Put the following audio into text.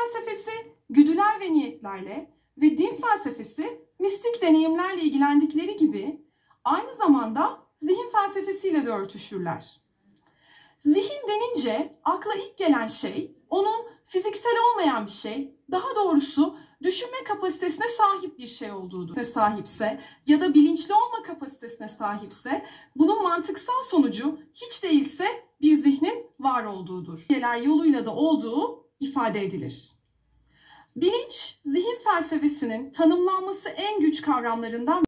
felsefesi güdüler ve niyetlerle ve din felsefesi mistik deneyimlerle ilgilendikleri gibi aynı zamanda zihin felsefesiyle de örtüşürler. Zihin denince akla ilk gelen şey onun fiziksel olmayan bir şey, daha doğrusu düşünme kapasitesine sahip bir şey olduğudur. Sahipse ya da bilinçli olma kapasitesine sahipse bunun mantıksal sonucu hiç değilse bir zihnin var olduğudur. Yoluyla da olduğu ifade edilir. Bilinç, zihin felsefesinin tanımlanması en güç kavramlarından